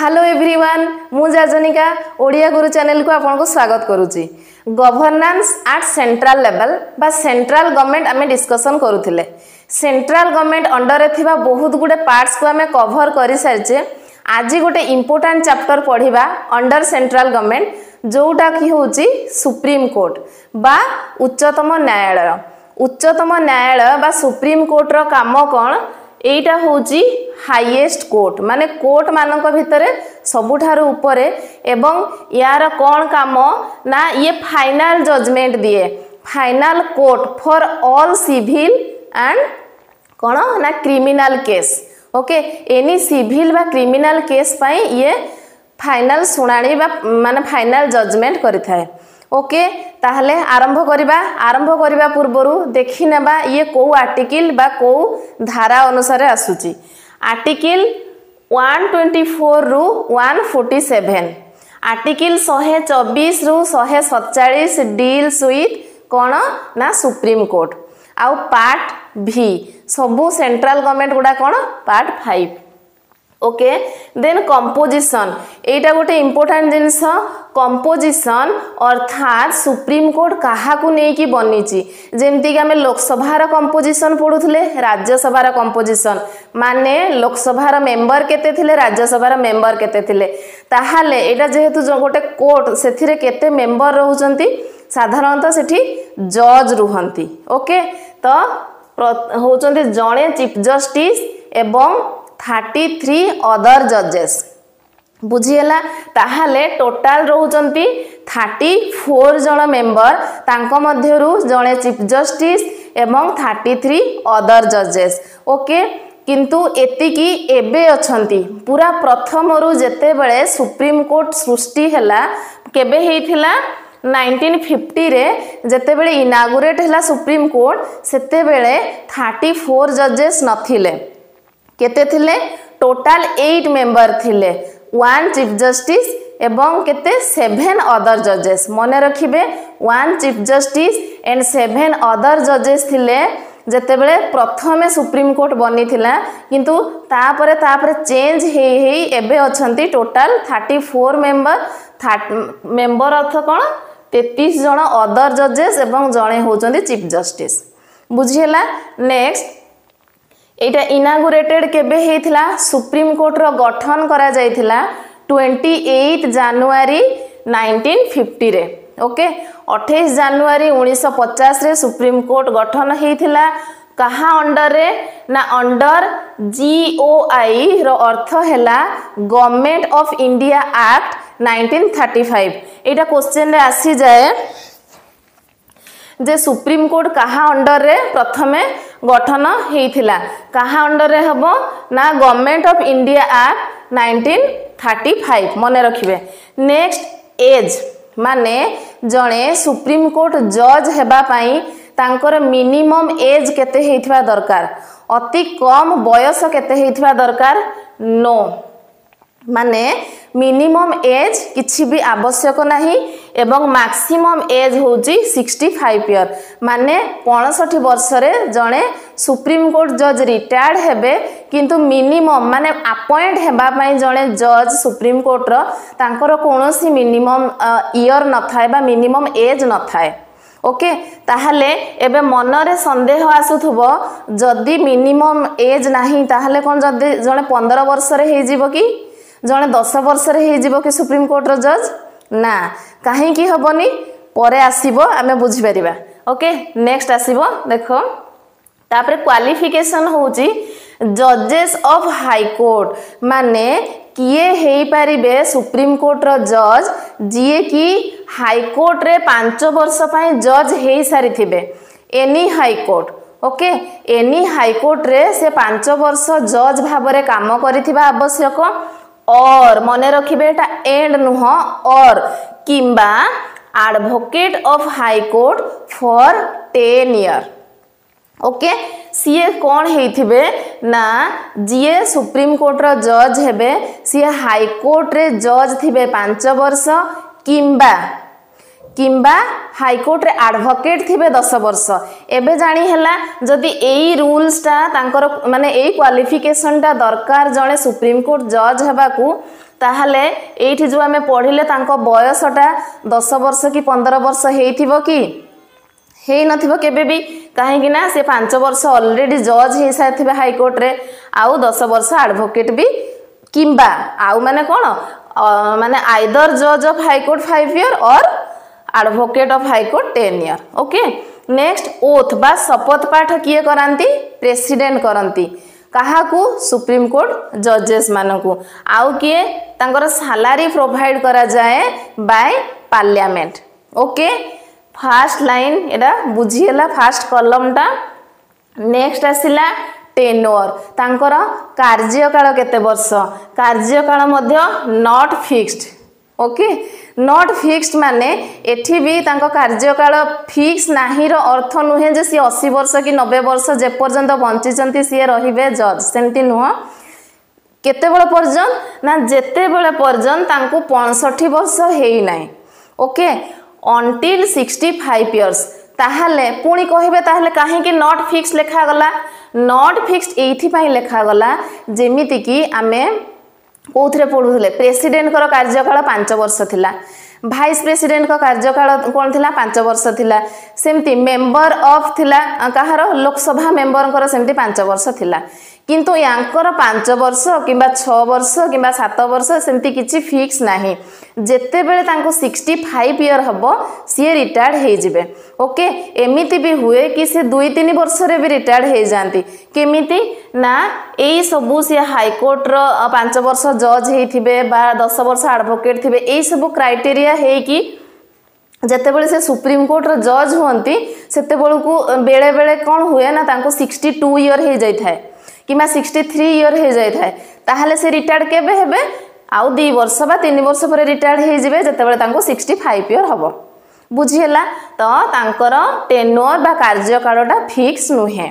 hello everyone ମୁଁ ଯାଜନିକା ଓଡ଼ିଆ ଗୁରୁ ଚ୍ୟାନେଲକୁ ଆପଣଙ୍କୁ ସ୍ୱାଗତ କରୁଛି ଗଭର୍ଣ୍ଣାନ୍ସ ଆଟ୍ ସେଣ୍ଟ୍ରାଲ ଲେଭେଲ ବା ସେଣ୍ଟ୍ରାଲ ଗଭର୍ଣ୍ଣମେଣ୍ଟ ଆମେ ଡିସ୍କସନ୍ କରୁଥିଲେ ସେଣ୍ଟ୍ରାଲ ଗଭର୍ଣ୍ଣମେଣ୍ଟ ଅଣ୍ଡରରେ ଥିବା ବହୁତ ଗୁଡ଼ିଏ ପାର୍ଟସକୁ ଆମେ କଭର କରିସାରିଛେ ଆଜି ଗୋଟେ ଇମ୍ପୋର୍ଟାଣ୍ଟ ଚାପ୍ଟର ପଢ଼ିବା ଅଣ୍ଡର ସେଣ୍ଟ୍ରାଲ ଗଭର୍ଣ୍ଣମେଣ୍ଟ ଯେଉଁଟା କି ହେଉଛି ସୁପ୍ରିମକୋର୍ଟ ବା ଉଚ୍ଚତମ ନ୍ୟାୟାଳୟ ଉଚ୍ଚତମ ନ୍ୟାୟାଳୟ ବା ସୁପ୍ରିମକୋର୍ଟର କାମ କ'ଣ এইটা হচ্ছে হাইয়েস্ট কোর্ট মানে কোর্ট মানক ভিতরে সবুঠার উপরে এবং ইয়ার কোণ কাম না ইয়ে ফাইনাল জজমেন্ট দিয়ে final court for all civil and কোণ না criminal case okay any civil বা ক্রিমিনাল কেস পাই ইয়ে ফাইনাল শুনানি বা মানে ফাইনাল জজমেন্ট করে থাকে ওকে তাহলে আরম্ভ করা আরম্ভ করা পূর্বর দেখি নেবা ইয়ে কেউ আর্টিকল বা কেউ ধারা অনুসারে আসুচি আর্টিকল ওয়ান টোয়েন্টি ফোর রু ওয়ান ফোর্টি সেভেন আর্টিকল শহে চবিশ রু শহে সতচাশ ডিলস উইথ কোণ না সুপ্রিমকোর্ট আউ পার্ট ভি সবু সেন্ট্রাল গভর্নমেন্ট গুড়া কোণ part five okay then composition ଏଇଟା ଗୋଟେ ଇମ୍ପୋର୍ଟାଣ୍ଟ ଜିନିଷ କମ୍ପୋଜିସନ୍ ଅର୍ଥାତ ସୁପ୍ରିମକୋର୍ଟ କାହାକୁ ନେଇକି ବନିଛି ଯେମିତିକି ଆମେ ଲୋକସଭାର କମ୍ପୋଜିସନ୍ ପଢ଼ୁଥିଲେ ରାଜ୍ୟସଭାର କମ୍ପୋଜିସନ୍ ମାନେ ଲୋକସଭାର ମେମ୍ବର କେତେ ଥିଲେ ରାଜ୍ୟସଭାର ମେମ୍ବର କେତେ ଥିଲେ ତାହେଲେ ଏଇଟା ଯେହେତୁ ଗୋଟେ କୋର୍ଟ ସେଥିରେ କେତେ ମେମ୍ବର ରହୁଛନ୍ତି ସାଧାରଣତଃ ସେଠି ଜଜ୍ ରୁହନ୍ତି ଓକେ ତ ହେଉଛନ୍ତି ଜଣେ ଚିଫ୍ ଜଷ୍ଟିସ୍ ଏବଂ থার্টি থ্রি ଅଦର ଜଜେସ୍ ବୁଝିହେଲା ତାହେଲେ ଟୋଟାଲ୍ ରହୁଛନ୍ତି ଥାର୍ଟି ଫୋର୍ ଜଣ ମେମ୍ବର ତାଙ୍କ ମଧ୍ୟରୁ ଜଣେ ଚିଫ୍ ଜଷ୍ଟିସ୍ ଏବଂ ଥାର୍ଟି ଥ୍ରୀ ଅଦର ଜଜେସ୍ ଓକେ କିନ୍ତୁ ଏତିକି ଏବେ ଅଛନ୍ତି ପୁରା ପ୍ରଥମରୁ ଯେତେବେଳେ ସୁପ୍ରିମକୋର୍ଟ ସୃଷ୍ଟି ହେଲା କେବେ ହେଇଥିଲା ନାଇଣ୍ଟିନ୍ ଫିଫ୍ଟିରେ ଯେତେବେଳେ ଇନାଗୁରେଟ୍ ହେଲା ସୁପ୍ରିମକୋର୍ଟ ସେତେବେଳେ ଥାର୍ଟି ଫୋର୍ ଜଜେସ୍ ନଥିଲେ কেতে থিলে টোটাল এইট মেম্বর থিলে ওয়ান চিফ জস্টিস এবং কেতে সেভেন অদর জজেস মনে রাখবে one chief justice and seven other জজেস থিলে যেতবে প্রথমে সুপ্রিমকোর্ট বনিলা কিন্তু তাপরে তাপরে চেঞ্জ হয়ে হয়ে এবে অনেক total thirty four member member অর্থ কোণ তেত্রিশ জন অদর জজেস এবং জনে হচ্ছেন চিফ জস্টিস বুঝিলা নেক্সট ଏଇଟା ଇନାଗୁରେଟେଡ଼ କେବେ ହେଇଥିଲା ସୁପ୍ରିମକୋର୍ଟର ଗଠନ କରାଯାଇଥିଲା ଟ୍ୱେଣ୍ଟି ଏଇଟ୍ ଜାନୁଆରୀ ନାଇଣ୍ଟିନ୍ ଫିଫ୍ଟିରେ ଓକେ ଅଠେଇଶ ଜାନୁଆରୀ ଉଣେଇଶହ ପଚାଶରେ ସୁପ୍ରିମକୋର୍ଟ ଗଠନ ହେଇଥିଲା କାହା ଅଣ୍ଡରରେ ନା ଅଣ୍ଡର ଜିଓଆଇର ଅର୍ଥ ହେଲା government of India act nineteen thirty five ଏଇଟା କୋଶ୍ଚିନ୍ରେ ଆସିଯାଏ ଯେ ସୁପ୍ରିମକୋର୍ଟ କାହା ଅଣ୍ଡରରେ ପ୍ରଥମେ গঠন হয়েছিল কাহা অন্ডরে হব না government of India act nineteen thirty five মনে রাখবে নেক্সট এজ মানে জনে সুপ্রিমকোর্ট জজ হওয়া তাঁর মিনিমম এজ কেতে হয়েছে দরকার অতি কম বয়স কেতে হয়েছে দরকার নো মানে ମିନିମମ୍ ଏଜ୍ କିଛି ବି ଆବଶ୍ୟକ ନାହିଁ ଏବଂ ମାକ୍ସିମମ୍ ଏଜ୍ ହେଉଛି ସିକ୍ସଟି ଫାଇଭ୍ ଇୟର୍ ମାନେ ପଣଷଠି ବର୍ଷରେ ଜଣେ ସୁପ୍ରିମକୋର୍ଟ ଜଜ୍ ରିଟାୟାର୍ଡ଼ ହେବେ କିନ୍ତୁ ମିନିମମ୍ ମାନେ ଆପଏଣ୍ଟ ହେବା ପାଇଁ ଜଣେ ଜଜ୍ ସୁପ୍ରିମକୋର୍ଟର ତାଙ୍କର କୌଣସି ମିନିମମ୍ ଇୟର୍ ନଥାଏ ବା ମିନିମମ୍ ଏଜ୍ ନଥାଏ ଓକେ ତାହେଲେ ଏବେ ମନରେ ସନ୍ଦେହ ଆସୁଥିବ ଯଦି ମିନିମମ୍ ଏଜ୍ ନାହିଁ ତାହେଲେ କ'ଣ ଯଦି ଜଣେ ପନ୍ଦର ବର୍ଷରେ ହେଇଯିବ କି ଜଣେ ଦଶ ବର୍ଷରେ ହେଇଯିବ କି ସୁପ୍ରିମକୋର୍ଟର ଜଜ୍ ନା କାହିଁକି ହେବନି ପରେ ଆସିବ ଆମେ ବୁଝିପାରିବା ଓକେ ନେକ୍ସଟ ଆସିବ ଦେଖ ତାପରେ କ୍ୱାଲିଫିକେସନ୍ ହେଉଛି ଜଜେସ୍ ଅଫ୍ ହାଇକୋର୍ଟ ମାନେ କିଏ ହେଇପାରିବେ ସୁପ୍ରିମକୋର୍ଟର ଜଜ୍ ଯିଏକି ହାଇକୋର୍ଟରେ ପାଞ୍ଚ ବର୍ଷ ପାଇଁ ଜଜ୍ ହେଇସାରିଥିବେ any high court okay any ହାଇକୋର୍ଟରେ ସେ ପାଞ୍ଚ ବର୍ଷ ଜଜ୍ ଭାବରେ କାମ କରିଥିବା ଆବଶ୍ୟକ অর মনে রাখবে এটা এন্ড নুহ অর কিংবা advocate of high court for ten year okay ସିଏ କ'ଣ ହେଇଥିବେ ନା ଯିଏ ସୁପ୍ରିମକୋର୍ଟର ଜଜ୍ ହେବେ ସିଏ ହାଇକୋର୍ଟରେ ଜଜ୍ ଥିବେ ପାଞ୍ଚ ବର୍ଷ କିମ୍ବା কিংবা হাইকোর্টে আডভোকেট থিবে দশ বর্ষ এবে জানি হেলা যদি এই রুলসটা তাঁকর মানে এই কোয়ালিফিকেসনটা দরকার জনে সুপ্রিমকোর্ট জজ হওয়াকু তাহলে এইটি যে আমি পড়লে তাঁক বয়সটা দশ বর্ষ কি পনেরো বর্ষ হয়েথিব কি ହେଇ ନଥିବ କେବେ ବି କାହିଁକି ନା ସେ ପାଞ୍ଚ ବର୍ଷ ଅଲରେଡ଼ି ଜଜ୍ ହେଇସାରିଥିବେ ହାଇକୋର୍ଟରେ ଆଉ ଦଶ ବର୍ଷ ଆଡ଼ଭୋକେଟ୍ ବି କିମ୍ବା ଆଉ ମାନେ କ'ଣ ମାନେ ଆଇଦର ଜଜ୍ of high court five year or advocate of high court ten year okay next oath বা শপথ পাঠ কিয়ে করতে প্রেসিডেন্ট করতে কাহাকু সুপ্রিমকোর্ট জজেস মানুষ আউ কিয়ে তাঁর সালারি প্রোভাইড করা যায় by parliament okay first line এটা বুঝিগলা ফার্স্ট কলমটা নেক্সট আসিলা টেনোর তাঁর কার্যকাল কেতে বর্ষ কার্যকাল মধ্য not fixed okay not fixed মানে এটি বি তাঙ্ক কার্যকাল ফিক্স নাহির অর্থ নুহে যে সি অশী বর্ষ কি নবে বর্ষ যেপর্যন্ত বঞ্চিত সি রহবে জজ সেমতি নুহ কেতবেল পর্যন্ত না যেতবেল পর্যন্ত তাঙ্কু পঁয়ষঠি বর্ষ হই না okay until sixty five years তাহলে পুনি কহবে তাহলে কাহিকি নট ফিক্স লেখাগলা নট ফিক্সড এইথিপাই লেখাগলা যেমিতিকি আমি କେଉଁଥିରେ ପଢ଼ୁଥିଲେ ପ୍ରେସିଡେଣ୍ଟଙ୍କର କାର୍ଯ୍ୟକାଳ ପାଞ୍ଚ ବର୍ଷ ଥିଲା ଭାଇସ୍ ପ୍ରେସିଡେଣ୍ଟଙ୍କ କାର୍ଯ୍ୟକାଳ କ'ଣ ଥିଲା ପାଞ୍ଚ ବର୍ଷ ଥିଲା ସେମିତି ମେମ୍ବର ଅଫ୍ ଥିଲା କାହାର ଲୋକସଭା ମେମ୍ବରଙ୍କର ସେମିତି ପାଞ୍ଚ ବର୍ଷ ଥିଲା কিন্তু ୟାଙ୍କର ପାଞ୍ଚ ବର୍ଷ କିମ୍ବା ଛଅ ବର୍ଷ କିମ୍ବା ସାତ ବର୍ଷ ସେମିତି କିଛି ଫିକ୍ସ ନାହିଁ ଯେତେବେଳେ ତାଙ୍କୁ ସିକ୍ସଟି ଫାଇଭ୍ ଇୟର୍ ହେବ ସିଏ ରିଟାୟାର୍ଡ଼ ହେଇଯିବେ ଓକେ ଏମିତି ବି ହୁଏ କି ସେ ଦୁଇ ତିନି ବର୍ଷରେ ବି ରିଟାୟାର୍ଡ଼ ହେଇଯାଆନ୍ତି କେମିତି ନା ଏଇ ସବୁ ସିଏ ହାଇକୋର୍ଟର ପାଞ୍ଚ ବର୍ଷ ଜଜ୍ ହେଇଥିବେ ବା ଦଶ ବର୍ଷ ଆଡ଼ଭୋକେଟ୍ ଥିବେ ଏଇସବୁ କ୍ରାଇଟେରିଆ ହେଇକି ଯେତେବେଳେ ସେ ସୁପ୍ରିମକୋର୍ଟର ଜଜ୍ ହୁଅନ୍ତି ସେତେବେଳକୁ ବେଳେବେଳେ କ'ଣ ହୁଏ ନା ତାଙ୍କୁ ସିକ୍ସଟି ଟୁ ଇୟର୍ ହେଇଯାଇଥାଏ কিংবা সিক্সটি থ্রি ইয়র হয়ে যাই তাহলে সে রিটায়ার্ড কেবে হবে আউ দুই বর্ষ বা তিন বর্ষ পরে রিটায়ার্ড হয়ে যাবে যেতবে তাঁকু সিক্সটি ফাইভ ইয়র হব বুঝিলা তো তাঁকর টেনোর বা কার্যকালটা ফিক্স নুহে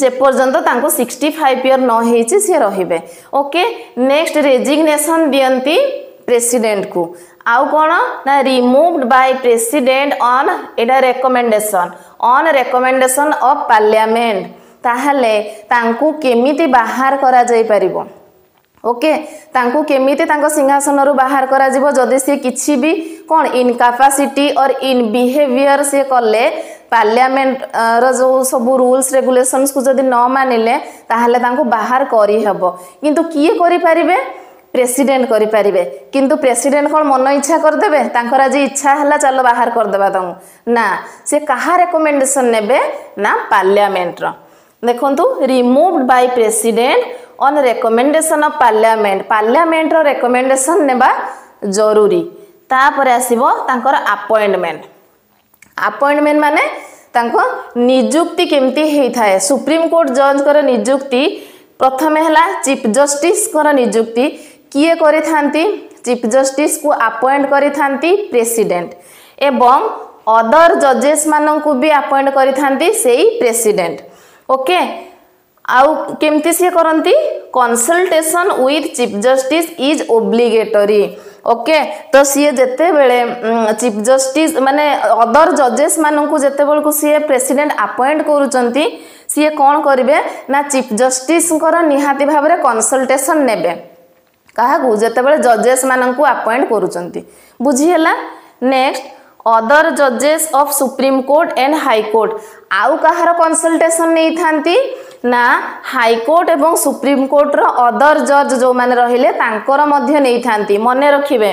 যেপর্যন্ত তাঁকু সিক্সটি ফাইভ ইয়র ন হয়েছি সে রহবে ওকে নেক্সট রেজিগনেসন দিকে প্রেসিডেন্ট কু আউ কোণ না রিমুভড বাই প্রেসিডেন্ট অন এটা recommendation on recommendation of parliament ତାହେଲେ ତାଙ୍କୁ କେମିତି ବାହାର କରାଯାଇପାରିବ ଓକେ ତାଙ୍କୁ କେମିତି ତାଙ୍କ ସିଂହାସନରୁ ବାହାର କରାଯିବ ଯଦି ସିଏ କିଛି ବି କ'ଣ ଇନକାପାସିଟି ଅର୍ ଇନ୍ ବିହେଭିଅର୍ ସିଏ କଲେ ପାର୍ଲିଆମେଣ୍ଟର ଯେଉଁ ସବୁ ରୁଲ୍ସ ରେଗୁଲେସନ୍ସକୁ ଯଦି ନ ମାନିଲେ ତାହେଲେ ତାଙ୍କୁ ବାହାର କରିହେବ କିନ୍ତୁ କିଏ କରିପାରିବେ ପ୍ରେସିଡେଣ୍ଟ କରିପାରିବେ କିନ୍ତୁ ପ୍ରେସିଡେଣ୍ଟ କ'ଣ ମନ ଇଚ୍ଛା କରିଦେବେ ତାଙ୍କର ଆଜି ଇଚ୍ଛା ହେଲା ଚାଲ ବାହାର କରିଦେବା ତାଙ୍କୁ ନା ସେ କାହା ରେକମେଣ୍ଡେସନ୍ ନେବେ ନା ପାର୍ଲିଆମେଣ୍ଟର ଦେଖନ୍ତୁ removed by president on recommendation of parliament ପାର୍ଲାମେଣ୍ଟର ରେକମେଣ୍ଡେସନ୍ ନେବା ଜରୁରୀ ତାପରେ ଆସିବ ତାଙ୍କର ଆପଏଣ୍ଟମେଣ୍ଟ ଆପଏଣ୍ଟମେଣ୍ଟ ମାନେ ତାଙ୍କ ନିଯୁକ୍ତି କେମିତି ହେଇଥାଏ ସୁପ୍ରିମକୋର୍ଟ ଜଜ୍ଙ୍କର ନିଯୁକ୍ତି ପ୍ରଥମେ ହେଲା ଚିଫ୍ ଜଷ୍ଟିସ୍ଙ୍କର ନିଯୁକ୍ତି କିଏ କରିଥାନ୍ତି ଚିଫ୍ ଜଷ୍ଟିସ୍କୁ ଆପଏଣ୍ଟ କରିଥାନ୍ତି ପ୍ରେସିଡେଣ୍ଟ ଏବଂ ଅଦର ଜଜେସ୍ ମାନଙ୍କୁ ବି ଆପଏଣ୍ଟ କରିଥାନ୍ତି ସେଇ ପ୍ରେସିଡେଣ୍ଟ ओके आउ सी करती consultation of chief justice is obligatory okay तो सी जितेबले चिफ जस्टिस माने अदर जजेस मानू जितेबल सी प्रेसिडेंट अपॉइंट करुँच सी कौन करेंगे ना चीफ जस्टिस निहाती भाव में कनसल्टेसन ने क्या जितेबले जजेस मानक अपॉइंट कर बुझीगला next other ଜଜେସ୍ of supreme court and high court ଆଉ କାହାର କନସଲଟେସନ୍ ନେଇଥାନ୍ତି ନା ହାଇକୋର୍ଟ ଏବଂ ସୁପ୍ରିମକୋର୍ଟର ଅଦର ଜଜ୍ ଯେଉଁମାନେ ରହିଲେ ତାଙ୍କର ମଧ୍ୟ ନେଇଥାନ୍ତି ମନେ ରଖିବେ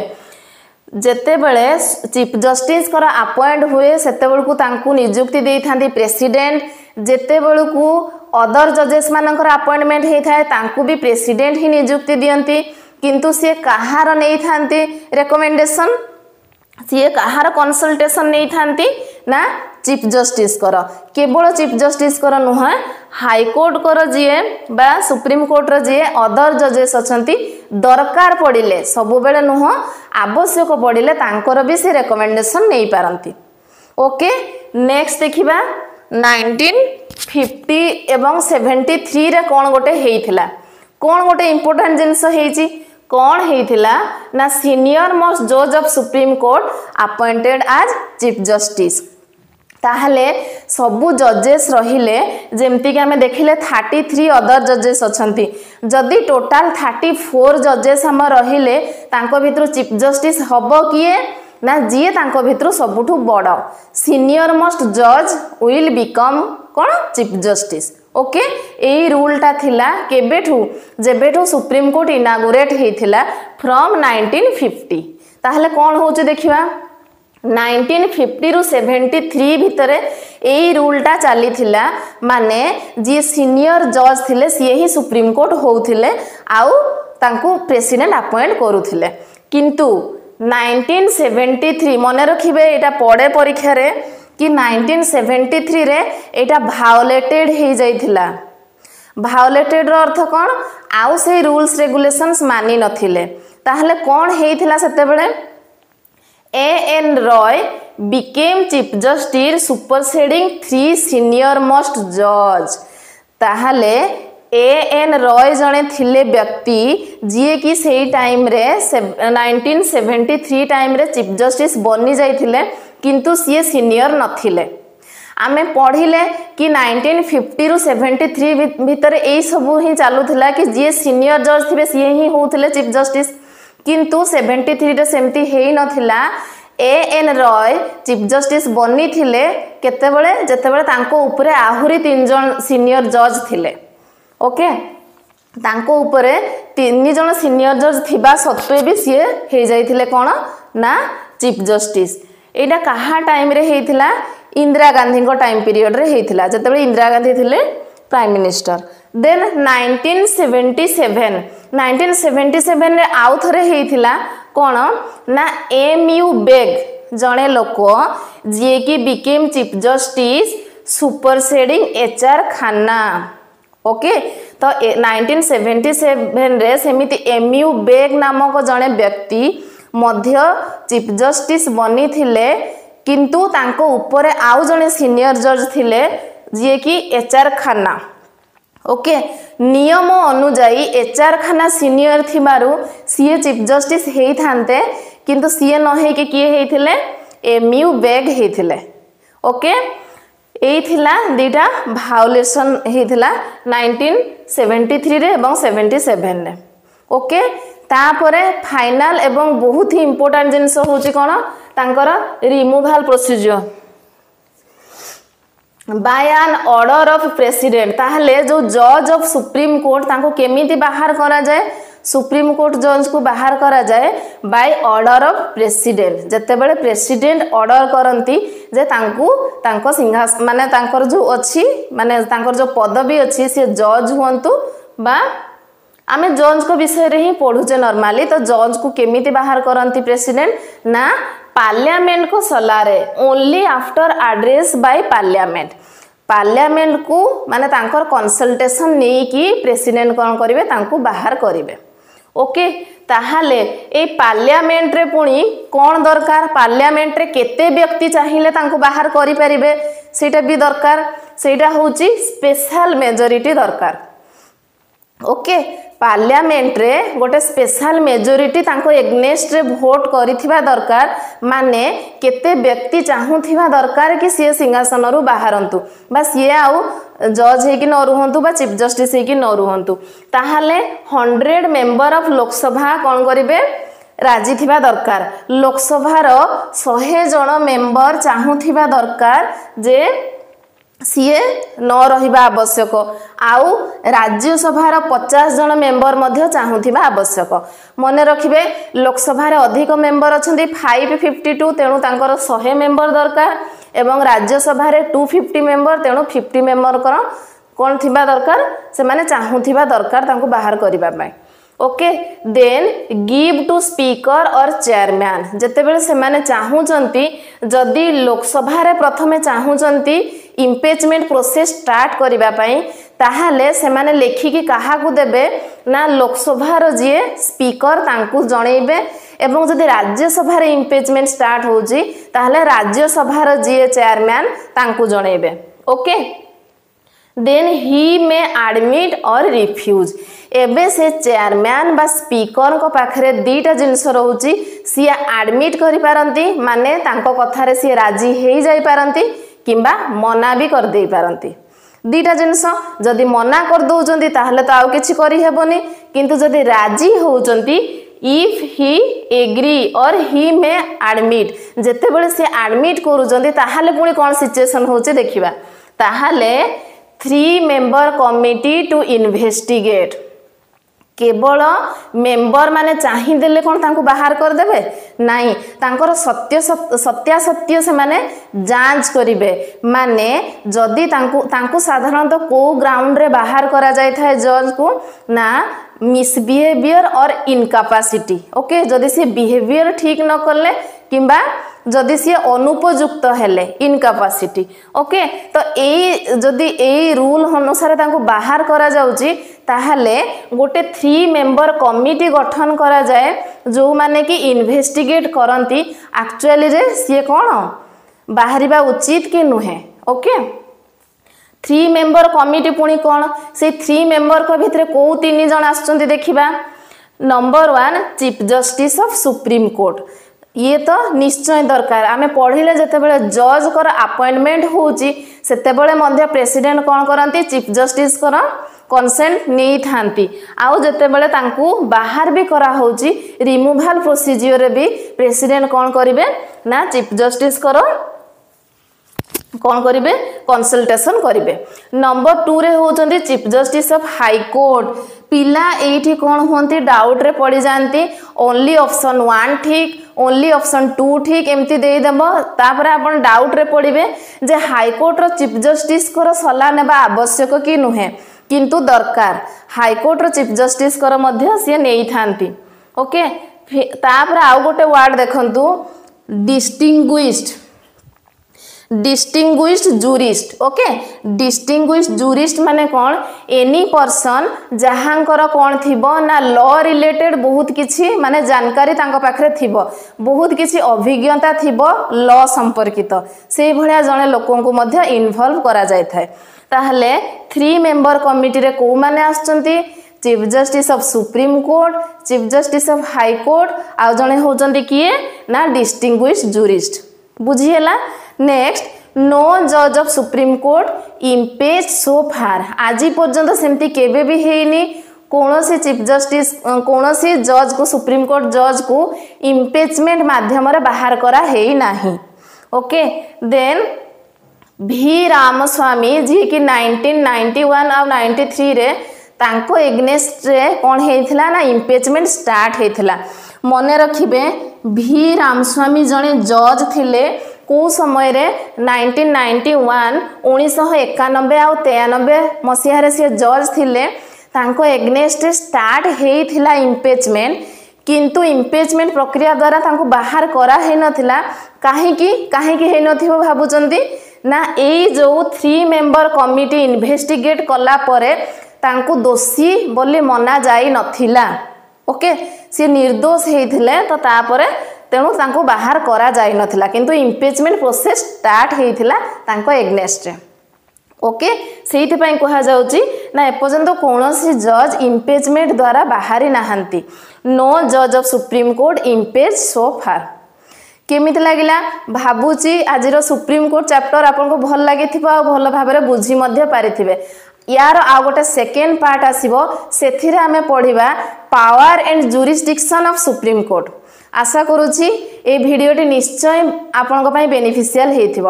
ଯେତେବେଳେ ଚିଫ୍ ଜଷ୍ଟିସଙ୍କର ଆପଏଣ୍ଟ ହୁଏ ସେତେବେଳକୁ ତାଙ୍କୁ ନିଯୁକ୍ତି ଦେଇଥାନ୍ତି ପ୍ରେସିଡେଣ୍ଟ ଯେତେବେଳକୁ ଅଦର ଜଜେସ୍ ମାନଙ୍କର ଆପଏଣ୍ଟମେଣ୍ଟ ହେଇଥାଏ ତାଙ୍କୁ ବି ପ୍ରେସିଡେଣ୍ଟ ହିଁ ନିଯୁକ୍ତି ଦିଅନ୍ତି କିନ୍ତୁ ସିଏ କାହାର ନେଇଥାନ୍ତି ରେକମେଣ୍ଡେସନ୍ ସିଏ କାହାର କନସଲଟେସନ ନେଇଥାନ୍ତି ନା ଚିଫ୍ ଜଷ୍ଟିସଙ୍କର କେବଳ ଚିଫ୍ ଜଷ୍ଟିସଙ୍କର ନୁହେଁ ହାଇକୋର୍ଟଙ୍କର ଯିଏ ବା ସୁପ୍ରିମକୋର୍ଟର ଯିଏ ଅଦର ଜଜେସ୍ ଅଛନ୍ତି ଦରକାର ପଡ଼ିଲେ ସବୁବେଳେ ନୁହଁ ଆବଶ୍ୟକ ପଡ଼ିଲେ ତାଙ୍କର ବି ସେ ରେକମେଣ୍ଡେସନ ନେଇପାରନ୍ତି ଓକେ ନେକ୍ସଟ ଦେଖିବା ନାଇଣ୍ଟିନ ଫିଫ୍ଟି ଏବଂ ସେଭେଣ୍ଟି ଥ୍ରୀରେ କ'ଣ ଗୋଟେ ହେଇଥିଲା କ'ଣ ଗୋଟେ ଇମ୍ପୋର୍ଟାଣ୍ଟ ଜିନିଷ ହେଇଛି କ'ଣ ହେଇଥିଲା ନା ସିନିୟର ମୋଷ୍ଟ ଜଜ୍ of supreme court appointed as chief justice ତାହେଲେ ସବୁ ଜଜେସ୍ ରହିଲେ ଯେମିତିକି ଆମେ ଦେଖିଲେ ଥାର୍ଟି ଥ୍ରୀ ଅଦର ଜଜେସ୍ ଅଛନ୍ତି ଯଦି ଟୋଟାଲ୍ ଥାର୍ଟି ଫୋର୍ ଜଜେସ୍ ଆମ ରହିଲେ ତାଙ୍କ ଭିତରୁ ଚିଫ୍ ଜଷ୍ଟିସ୍ ହେବ କିଏ ନା ଯିଏ ତାଙ୍କ ଭିତରୁ ସବୁଠୁ ବଡ଼ ସିନିୟର ମୋଷ୍ଟ ଜଜ୍ ୱିଲ୍ ବିକମ୍ କ'ଣ ଚିଫ୍ ଜଷ୍ଟିସ୍ ওকে এই রুলটা লা কেবেঠু যেবেঠু সুপ্রিমকোর্ট ইনাগুরেট হয়েছিল ফ্রম নাইনটিন ফিফটি তাহলে কোণ হচ্ছে দেখিবা নাইনটিন ফিফটিরু সেভেন্টি থ্রি ভিতরে এই রুলটা চালিলা মানে যে সিনিয়র জজ লে সি হি সুপ্রিমকোর্ট হোলে আউ তাঁকু প্রেসিডেন্ট আপয়েন্ট করুলে কিন্তু নাইনটিন সেভেন্টি থ্রি মনে রাখবে এটা পড়ে পরীক্ষার କି ନାଇଣ୍ଟିନ୍ ସେଭେଣ୍ଟି ଥ୍ରୀରେ ଏଇଟା ଭାଓଲେଟେଡ଼୍ ହେଇଯାଇଥିଲା ଭାଓଲେଟେଡ଼୍ର ଅର୍ଥ କ'ଣ ଆଉ ସେଇ ରୁଲ୍ସ ରେଗୁଲେସନ୍ସ ମାନି ନଥିଲେ ତାହେଲେ କ'ଣ ହେଇଥିଲା ସେତେବେଳେ A N Ray became chief justice superseding three senior most ଜଜ୍ ତାହେଲେ ଏ ଏନ୍ ରୟ ଜଣେ ଥିଲେ ବ୍ୟକ୍ତି ଯିଏକି ସେଇ ଟାଇମ୍ରେ ନାଇଣ୍ଟିନ୍ ସେଭେଣ୍ଟି ଥ୍ରୀ ଟାଇମ୍ରେ ଚିଫ୍ ଜଷ୍ଟିସ୍ ବନିଯାଇଥିଲେ କିନ୍ତୁ ସିଏ ସିନିୟର ନଥିଲେ ଆମେ ପଢ଼ିଲେ କି ନାଇଣ୍ଟିନ୍ ଫିଫ୍ଟିରୁ ସେଭେଣ୍ଟି ଥ୍ରୀ ଭିତରେ ଏଇସବୁ ହିଁ ଚାଲୁଥିଲା କି ଯିଏ ସିନିୟର ଜଜ୍ ଥିବେ ସିଏ ହିଁ ହେଉଥିଲେ ଚିଫ୍ ଜଷ୍ଟିସ୍ କିନ୍ତୁ ସେଭେଣ୍ଟି ଥ୍ରୀରେ ସେମିତି ହେଇନଥିଲା A N Ray chief justice ବନିଥିଲେ କେତେବେଳେ ଯେତେବେଳେ ତାଙ୍କ ଉପରେ ଆହୁରି ତିନି ଜଣ ସିନିୟର ଜଜ୍ ଥିଲେ ଓକେ ତାଙ୍କ ଉପରେ ତିନି ଜଣ ସିନିୟର ଜଜ୍ ଥିବା ସତ୍ତ୍ୱେ ବି ସିଏ ହେଇଯାଇଥିଲେ କ'ଣ ନା ଚିଫ୍ ଜଷ୍ଟିସ୍ ଏଇଟା କାହା ଟାଇମ୍ରେ ହେଇଥିଲା ଇନ୍ଦିରା ଗାନ୍ଧୀଙ୍କ ଟାଇମ୍ ପିରିୟଡ଼ରେ ହେଇଥିଲା ଯେତେବେଳେ ଇନ୍ଦିରା ଗାନ୍ଧୀ ଥିଲେ prime minister then nineteen seventy seven nineteen seventy ସେଭେନ୍ରେ ଆଉ ଥରେ ହେଇଥିଲା କ'ଣ ନା ଏମ୍ ୟୁ ବେଗ୍ ଜଣେ ଲୋକ ଯିଏକି became chief justice superseding H R Khanna okay ତ ନାଇନଟିନ୍ ସେଭେଣ୍ଟି ସେଭେନ୍ରେ ସେମିତି ଏମ୍ ୟୁ ବେଗ୍ ନାମକ ଜଣେ ବ୍ୟକ୍ତି ମଧ୍ୟ ଚିଫ୍ ଜଷ୍ଟିସ୍ ବନିଥିଲେ କିନ୍ତୁ ତାଙ୍କ ଉପରେ ଆଉ ଜଣେ ସିନିୟର ଜଜ୍ ଥିଲେ ଯିଏକି ଏଚ୍ ଆର୍ ଖାନ୍ନା ଓକେ ନିୟମ ଅନୁଯାୟୀ ଏଚ୍ ଆର୍ ଖାନ୍ନା ସିନିୟର ଥିବାରୁ ସିଏ ଚିଫ୍ ଜଷ୍ଟିସ୍ ହେଇଥାନ୍ତେ କିନ୍ତୁ ସିଏ ନ ହେଇକି କିଏ ହେଇଥିଲେ ଏମ୍ୟୁ ବେଗ୍ ହେଇଥିଲେ ଓକେ ଏଇ ଥିଲା ଦୁଇଟା ଭାଓଲେସନ୍ ହେଇଥିଲା ନାଇନଟିନ୍ ସେଭେଣ୍ଟି ଥ୍ରୀରେ ଏବଂ ସେଭେଣ୍ଟି ସେଭେନରେ ଓକେ ତାପରେ ଫାଇନାଲ୍ ଏବଂ ବହୁତ ହିଁ ଇମ୍ପୋର୍ଟାଣ୍ଟ ଜିନିଷ ହେଉଛି କ'ଣ ତାଙ୍କର ରିମୁଭାଲ୍ ପ୍ରୋସିଜିଓର ବାଇ ଆନ୍ ଅର୍ଡ଼ର ଅଫ୍ ପ୍ରେସିଡେଣ୍ଟ ତାହେଲେ ଯେଉଁ ଜଜ୍ ଅଫ୍ ସୁପ୍ରିମକୋର୍ଟ ତାଙ୍କୁ କେମିତି ବାହାର କରାଯାଏ ସୁପ୍ରିମକୋର୍ଟ ଜଜ୍ଙ୍କୁ ବାହାର କରାଯାଏ ବାଇ ଅର୍ଡ଼ର ଅଫ୍ ପ୍ରେସିଡେଣ୍ଟ ଯେତେବେଳେ ପ୍ରେସିଡେଣ୍ଟ ଅର୍ଡ଼ର କରନ୍ତି ଯେ ତାଙ୍କୁ ତାଙ୍କ ସିଂହା ମାନେ ତାଙ୍କର ଯେଉଁ ଅଛି ମାନେ ତାଙ୍କର ଯେଉଁ ପଦବୀ ଅଛି ସେ ଜଜ୍ ହୁଅନ୍ତୁ ବା आम जज को विषय हिं पढ़ुचे नर्माली तो जज को केमी बाहर करती प्रेसीडेट ना पार्लियामेंट को सलाह only after address by parliament parliament को माने मानर कनसल्टेसन नहीं कि प्रेसीडेट कौन करेंगे बाहर करेंगे ओके ताहले ए पार्लियामेंट रे पुणी कौन दरकार पार्लियामेंट रे केते व्यक्ति चाहिए बाहर करें सीटा भी दरकार सेटा हूँ स्पेशल मेजोरीटी दरकार ओके ପାର୍ଲାମେଣ୍ଟରେ ଗୋଟେ ସ୍ପେଶାଲ ମେଜୋରିଟି ତାଙ୍କ ଏଗ୍ନେଷ୍ଟରେ ଭୋଟ୍ କରିଥିବା ଦରକାର ମାନେ କେତେ ବ୍ୟକ୍ତି ଚାହୁଁଥିବା ଦରକାର କି ସିଏ ସିଂହାସନରୁ ବାହାରନ୍ତୁ ବା ସିଏ ଆଉ ଜଜ୍ ହେଇକି ନ ରୁହନ୍ତୁ ବା ଚିଫ୍ ଜଷ୍ଟିସ୍ ହେଇକି ନ ରୁହନ୍ତୁ ତାହେଲେ ହଣ୍ଡ୍ରେଡ଼ ମେମ୍ବର ଅଫ୍ ଲୋକସଭା କ'ଣ କରିବେ ରାଜିଥିବା ଦରକାର ଲୋକସଭାର ଶହେ ଜଣ ମେମ୍ବର ଚାହୁଁଥିବା ଦରକାର ଯେ ସିଏ ନ ରହିବା ଆବଶ୍ୟକ ଆଉ ରାଜ୍ୟସଭାର ପଚାଶ ଜଣ ମେମ୍ବର ମଧ୍ୟ ଚାହୁଁଥିବା ଆବଶ୍ୟକ ମନେ ରଖିବେ ଲୋକସଭାରେ ଅଧିକ ମେମ୍ବର ଅଛନ୍ତି ଫାଇଭ ଫିଫ୍ଟି ଟୁ ତେଣୁ ତାଙ୍କର ଶହେ ମେମ୍ବର ଦରକାର ଏବଂ ରାଜ୍ୟସଭାରେ ଟୁ ଫିଫ୍ଟି ମେମ୍ବର ତେଣୁ ଫିଫ୍ଟି ମେମ୍ବରଙ୍କର କ'ଣ ଥିବା ଦରକାର ସେମାନେ ଚାହୁଁଥିବା ଦରକାର ତାଙ୍କୁ ବାହାର କରିବା ପାଇଁ okay then give to speaker or chairman ଯେତେବେଳେ ସେମାନେ ଚାହୁଁଛନ୍ତି ଯଦି ଲୋକସଭାରେ ପ୍ରଥମେ ଚାହୁଁଛନ୍ତି ଇମ୍ପେଚମେଣ୍ଟ ପ୍ରୋସେସ୍ ଷ୍ଟାର୍ଟ କରିବା ପାଇଁ ତାହେଲେ ସେମାନେ ଲେଖିକି କାହାକୁ ଦେବେ ନା ଲୋକସଭାର ଯିଏ ସ୍ପିକର ତାଙ୍କୁ ଜଣେଇବେ ଏବଂ ଯଦି ରାଜ୍ୟସଭାରେ ଇମ୍ପେଚମେଣ୍ଟ ଷ୍ଟାର୍ଟ ହେଉଛି ତାହେଲେ ରାଜ୍ୟସଭାର ଯିଏ ଚେୟାରମ୍ୟାନ୍ ତାଙ୍କୁ ଜଣେଇବେ okay then he may admit or refuse ଏବେ ସେ ଚେୟାରମ୍ୟାନ୍ ବା ସ୍ପିକରଙ୍କ ପାଖରେ ଦୁଇଟା ଜିନିଷ ରହୁଛି ସିଏ ଆଡ଼ମିଟ୍ କରିପାରନ୍ତି ମାନେ ତାଙ୍କ କଥାରେ ସିଏ ରାଜି ହେଇଯାଇପାରନ୍ତି କିମ୍ବା ମନା ବି କରିଦେଇପାରନ୍ତି ଦୁଇଟା ଜିନିଷ ଯଦି ମନା କରିଦେଉଛନ୍ତି ତାହେଲେ ତ ଆଉ କିଛି କରିହେବନି କିନ୍ତୁ ଯଦି ରାଜି ହେଉଛନ୍ତି if he agree or he may admit ଯେତେବେଳେ ସେ ଆଡ଼ମିଟ୍ କରୁଛନ୍ତି ତାହେଲେ ପୁଣି କ'ଣ ସିଚୁଏସନ୍ ହେଉଛି ଦେଖିବା ତାହେଲେ three member committee to investigate কেবল মেম্বর মানে চাহিদেলে কোণ তাঁকু বাহার করিদেবে নাই তাঁকর সত্য সত্যাসত্য সেমানে যাঞ্চ করিবে মানে যদি তাঁকু তাঁকু সাধারণত কেউ গ্রাউন্ডরে বাহার করা যাই থাকে জজকু না মিসবিহেভিয়র অর ইনকাপাসিটি ওকে যদি সে বিহেভিয়র ঠিক ন কলে কিংবা যদি সি অনুপযুক্ত হলে ইনকাপাসিটি ওকে তো এই যদি এই রুল অনুসারে তাকে বাহার করা যাচ্ছে তাহলে গোটে থ্রি মেম্বর কমিটি গঠন করা যায় যে কি ইনভেস্টিগেট করতে আকচুয়ালি যে সি কোণ বাহারা উচিত কি নুহে ওকে থ্রি মেম্বর কমিটি পুঁ কোণ সেই থ্রি মেম্বর ভিতরে কেউ তিন জন আসছেন দেখা number one chief justice of supreme court ଇଏ ତ ନିଶ୍ଚୟ ଦରକାର ଆମେ ପଢ଼ିଲେ ଯେତେବେଳେ ଜଜ୍ଙ୍କର ଆପଏଣ୍ଟମେଣ୍ଟ ହେଉଛି ସେତେବେଳେ ମଧ୍ୟ ପ୍ରେସିଡେଣ୍ଟ କ'ଣ କରନ୍ତି ଚିଫ୍ ଜଷ୍ଟିସ୍ଙ୍କର କନସେଣ୍ଟ ନେଇଥାନ୍ତି ଆଉ ଯେତେବେଳେ ତାଙ୍କୁ ବାହାର ବି କରାହେଉଛି ରିମୁଭାଲ୍ ପ୍ରୋସିଜିଓରେ ବି ପ୍ରେସିଡେଣ୍ଟ କ'ଣ କରିବେ ନା ଚିଫ୍ ଜଷ୍ଟିସ୍ଙ୍କର कौन करेंगे कनसल्टेसन करेंगे नंबर टू रे होती चीफ जस्टिस अफ हाइकोर्ट ପିଲା ଏଇଠି କ'ଣ ହୁଅନ୍ତି ଡାଉଟ୍ରେ ପଡ଼ିଯାଆନ୍ତି ଓନ୍ଲି ଅପସନ୍ ୱାନ୍ ଠିକ୍ ଓନ୍ଲି ଅପସନ୍ ଟୁ ଠିକ୍ ଏମିତି ଦେଇଦେବ ତାପରେ ଆପଣ ଡାଉଟ୍ରେ ପଡ଼ିବେ ଯେ ହାଇକୋର୍ଟର ଚିଫ୍ ଜଷ୍ଟିସ୍ଙ୍କର ସଲାହ ନେବା ଆବଶ୍ୟକ କି ନୁହେଁ କିନ୍ତୁ ଦରକାର ହାଇକୋର୍ଟର ଚିଫ୍ ଜଷ୍ଟିସ୍ଙ୍କର ମଧ୍ୟ ସିଏ ନେଇଥାନ୍ତି ଓକେ ତାପରେ ଆଉ ଗୋଟେ ୱାର୍ଡ଼ ଦେଖନ୍ତୁ distinguished distinguished jurist okay distinguished jurist माने कौन एनी पर्सन जहाँकर कौन थी ना ल रिलेटेड बहुत किसी माने जानकारी पाखे थी बहुत किसी अभिज्ञता थी ल संपर्कित से भाया जड़े लोक इनभल्व कराए थ्री मेम्बर कमिटी कौ मैंने आसुच्च chief justice of supreme court chief justice of high court আউ জনে হচ্ছেন কিয়ে না ডিস্টিংগুইশ জুরিস্ট বুঝিগলা নেক্সট নো জজ of supreme court impeach so far আজ পর্যন্ত সেমতি কেবে বি হয়নি কোণী চিফ জষ্টিস কোণী জজ কু সুপ্রিম কোর্ট জজ কু ইম্পেজমেন্ট মাধ্যমে বাহার করা হই না ওকে দেন ভি রামস্বামী যিয়ে কি নাইনটিন নাইন্টি ওয়ান আউ নাইন্টি থ্রি রে ତାଙ୍କ ଏଗ୍ନେଷ୍ଟରେ କ'ଣ ହେଇଥିଲା ନା ଇମ୍ପିଚମେଣ୍ଟ ଷ୍ଟାର୍ଟ ହେଇଥିଲା ମନେ ରଖିବେ ଭି ରାମସ୍ୱାମୀ ଜଣେ ଜଜ୍ ଥିଲେ କେଉଁ ସମୟରେ ନାଇଣ୍ଟିନ୍ ନାଇଣ୍ଟି ୱାନ୍ ଉଣେଇଶହ ଏକାନବେ ଆଉ ତେୟାନବେ ମସିହାରେ ସିଏ ଜଜ୍ ଥିଲେ ତାଙ୍କ ଏଗ୍ନେଷ୍ଟରେ ଷ୍ଟାର୍ଟ ହେଇଥିଲା ଇମ୍ପେଚମେଣ୍ଟ କିନ୍ତୁ ଇମ୍ପେଚମେଣ୍ଟ ପ୍ରକ୍ରିୟା ଦ୍ୱାରା ତାଙ୍କୁ ବାହାର କରାହେଇନଥିଲା କାହିଁକି କାହିଁକି ହେଇନଥିବ ଭାବୁଛନ୍ତି ନା ଏଇ ଯେଉଁ ଥ୍ରୀ ମେମ୍ବର କମିଟି ଇନଭେଷ୍ଟିଗେଟ୍ କଲା ପରେ ତାଙ୍କୁ ଦୋଷୀ ବୋଲି ମନା ଯାଇନଥିଲା ଓକେ ସିଏ ନିର୍ଦ୍ଦୋଷ ହେଇଥିଲେ ତ ତାପରେ ତେଣୁ ତାଙ୍କୁ ବାହାର କରାଯାଇନଥିଲା କିନ୍ତୁ ଇମ୍ପିଚମେଣ୍ଟ ପ୍ରୋସେସ୍ ଷ୍ଟାର୍ଟ ହୋଇଥିଲା ତାଙ୍କ ଏଗ୍ନେଷ୍ଟରେ ଓକେ ସେଇଥିପାଇଁ କୁହାଯାଉଛି ନା ଏପର୍ଯ୍ୟନ୍ତ କୌଣସି ଜଜ୍ ଇମ୍ପିଚମେଣ୍ଟ ଦ୍ୱାରା ବାହାରି ନାହାନ୍ତି ନୋ ଜଜ୍ of supreme court impeach so far କେମିତି ଲାଗିଲା ଭାବୁଛି ଆଜିର ସୁପ୍ରିମକୋର୍ଟ ଚାପ୍ଟର ଆପଣଙ୍କୁ ଭଲ ଲାଗିଥିବ ଆଉ ଭଲ ଭାବରେ ବୁଝି ମଧ୍ୟ ପାରିଥିବେ ୟାର ଆଉ ଗୋଟେ ସେକେଣ୍ଡ ପାର୍ଟ ଆସିବ ସେଥିରେ ଆମେ ପଢ଼ିବା power and jurisdiction of supreme court আশা করুছি এই ভিডিওটি নিশ্চয় আপনার বেনিফিসিয়াল হয়েছিল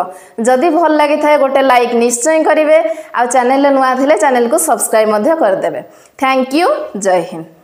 যদি ভাল লাগি থাকে গোটে লাইক নিশ্চয় করবে আ চ্যানেল নূয়া থাকলে চ্যানেলকে সবসক্রাইব মধ্যে করে দেবে থ্যাংক ইউ জয় হিন্দ